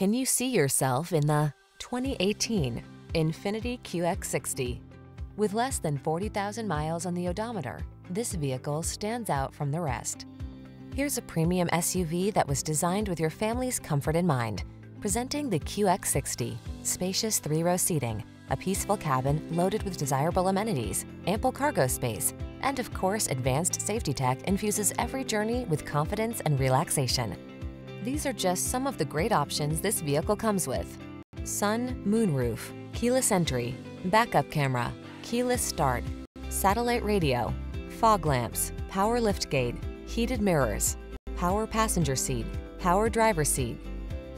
Can you see yourself in the 2018 Infiniti QX60? With less than 40,000 miles on the odometer, this vehicle stands out from the rest. Here's a premium SUV that was designed with your family's comfort in mind. Presenting the QX60. Spacious three-row seating, a peaceful cabin loaded with desirable amenities, ample cargo space, and of course, advanced safety tech infuses every journey with confidence and relaxation. These are just some of the great options this vehicle comes with. Sun, moonroof, keyless entry, backup camera, keyless start, satellite radio, fog lamps, power liftgate, heated mirrors, power passenger seat, power driver seat.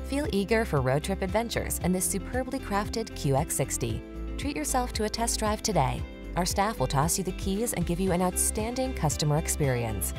Feel eager for road trip adventures in this superbly crafted QX60. Treat yourself to a test drive today. Our staff will toss you the keys and give you an outstanding customer experience.